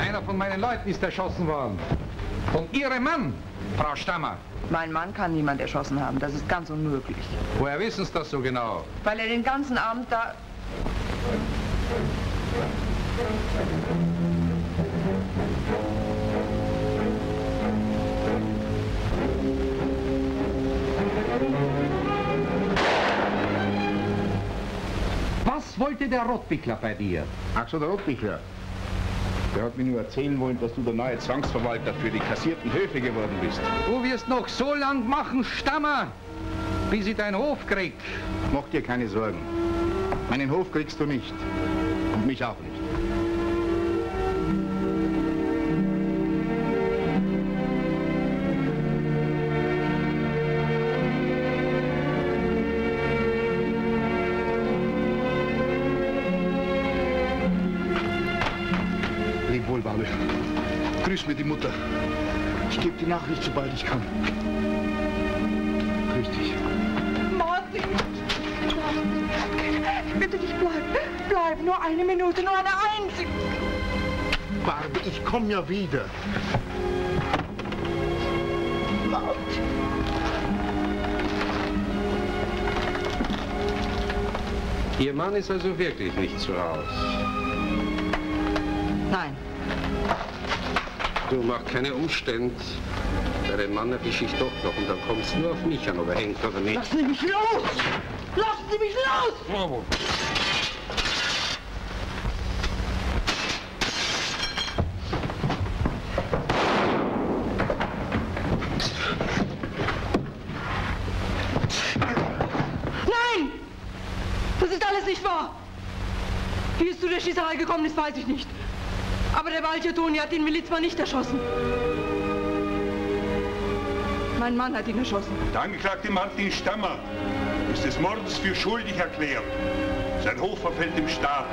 Einer von meinen Leuten ist erschossen worden. Und Ihrem Mann, Frau Stammer. Mein Mann kann niemand erschossen haben, das ist ganz unmöglich. Woher wissen Sie das so genau? Weil er den ganzen Abend da... wollte der Rotbichler bei dir? Ach so, der Rotbichler. Der hat mir nur erzählen wollen, dass du der neue Zwangsverwalter für die kassierten Höfe geworden bist. Du wirst noch so lang machen, Stammer, bis ich deinen Hof krieg. Mach dir keine Sorgen. Meinen Hof kriegst du nicht. Und mich auch nicht. Babel. Grüß mir die Mutter. Ich gebe die Nachricht, sobald ich kann. Grüß dich. Martin! Bitte nicht bleiben. Bleib, nur eine Minute, nur eine einzige. Barbe, ich komme ja wieder. Ihr Mann ist also wirklich nicht zu Hause. Du mach keine Umstände. Bei dem Mann erwische ich doch noch und dann kommt es nur auf mich an, ob er hängt oder nicht. lassen Sie mich los! Lassen Sie mich los! Nein! Das ist alles nicht wahr! Wie es zu der Schießerei gekommen ist, weiß ich nicht. Aber der Walchertoni hat den Milizmann nicht erschossen. Mein Mann hat ihn erschossen. Der Angeklagte Martin Stammer ist des Mordes für schuldig erklärt. Sein Hof verfällt dem Staat.